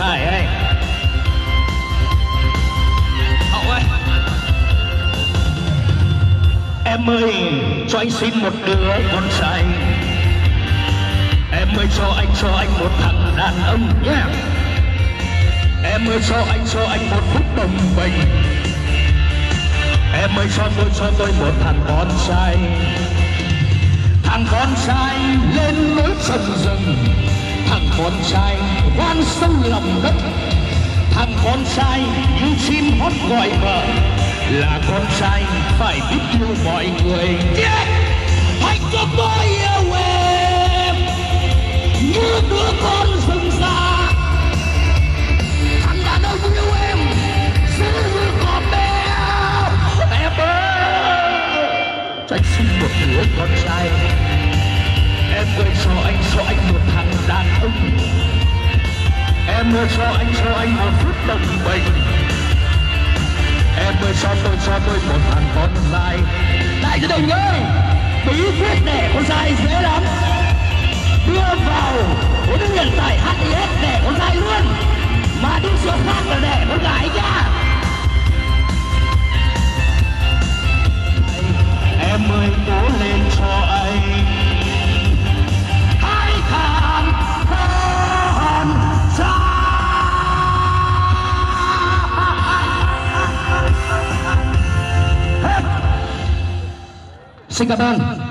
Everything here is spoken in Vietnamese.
Hải ơi. Hậu ơi. Em ơi, cho anh xin một đứa con trai Em ơi, cho anh cho anh một thằng đàn ông nhé. Em ơi, cho anh cho anh một phút đồng bình. Em ơi, cho tôi cho tôi một thằng con trai. Thằng con trai lên núi sầm rừng con trai quan sâu lòng đất. Thằng con trai như chim hót gọi vợ Là con trai phải biết yêu mọi người. Yeah. Hãy cho tôi yêu em. Như đứa con rừng già. Thằng đàn ông yêu em, Giữ như con bé. Em ơi! Cho anh xin một đứa con trai. Em ơi cho anh cho anh một phút đồng bình Em ơi cho tôi cho tôi một thằng con lại Đại gia đình ơi, Bí quyết đẻ con trai dễ lắm. Trai Xin cảm ơn